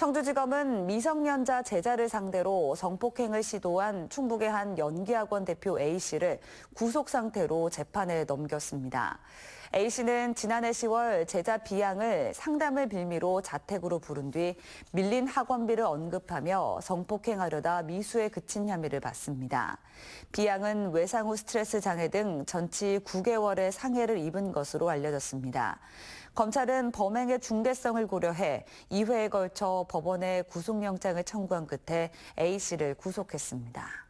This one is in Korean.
청주지검은 미성년자 제자를 상대로 성폭행을 시도한 충북의 한 연기학원 대표 A씨를 구속 상태로 재판에 넘겼습니다. A씨는 지난해 10월 제자 B양을 상담을 빌미로 자택으로 부른 뒤 밀린 학원비를 언급하며 성폭행하려다 미수에 그친 혐의를 받습니다. B양은 외상 후 스트레스 장애 등 전치 9개월의 상해를 입은 것으로 알려졌습니다. 검찰은 범행의 중대성을 고려해 2회에 걸쳐 법원에 구속영장을 청구한 끝에 A씨를 구속했습니다.